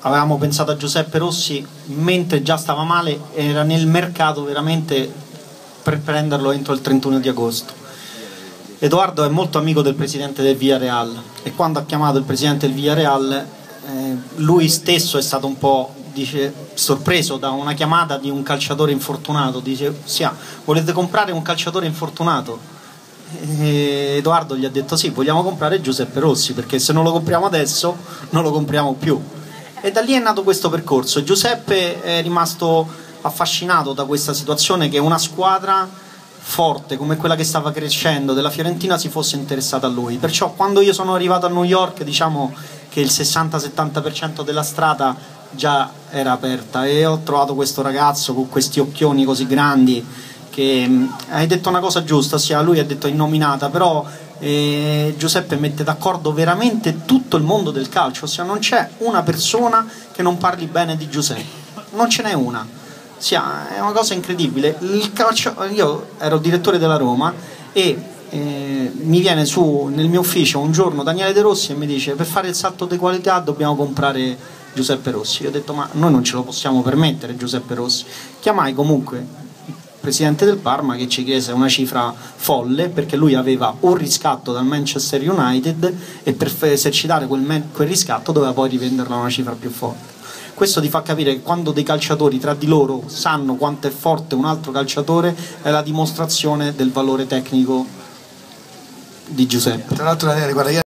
avevamo pensato a Giuseppe Rossi mentre già stava male, era nel mercato veramente per prenderlo entro il 31 di agosto. Edoardo è molto amico del presidente del Villarreal e quando ha chiamato il presidente del Villarreal eh, lui stesso è stato un po' dice, sorpreso da una chiamata di un calciatore infortunato, dice sì, volete comprare un calciatore infortunato? Edoardo gli ha detto sì, vogliamo comprare Giuseppe Rossi perché se non lo compriamo adesso non lo compriamo più. E da lì è nato questo percorso. Giuseppe è rimasto affascinato da questa situazione che una squadra forte come quella che stava crescendo della Fiorentina si fosse interessata a lui. Perciò quando io sono arrivato a New York diciamo che il 60-70% della strada già era aperta e ho trovato questo ragazzo con questi occhioni così grandi che mm, hai detto una cosa giusta, ossia lui ha detto innominata, però eh, Giuseppe mette d'accordo veramente tutto il mondo del calcio, ossia non c'è una persona che non parli bene di Giuseppe, non ce n'è una. Ossia, è una cosa incredibile. Calcio, io ero direttore della Roma e eh, mi viene su nel mio ufficio un giorno Daniele De Rossi e mi dice per fare il salto di qualità dobbiamo comprare Giuseppe Rossi. Io ho detto ma noi non ce lo possiamo permettere Giuseppe Rossi. Chiamai comunque presidente del Parma che ci chiese una cifra folle perché lui aveva un riscatto dal Manchester United e per esercitare quel, quel riscatto doveva poi rivenderlo a una cifra più forte. Questo ti fa capire che quando dei calciatori tra di loro sanno quanto è forte un altro calciatore è la dimostrazione del valore tecnico di Giuseppe. Tra l'altro Daniele, guarda,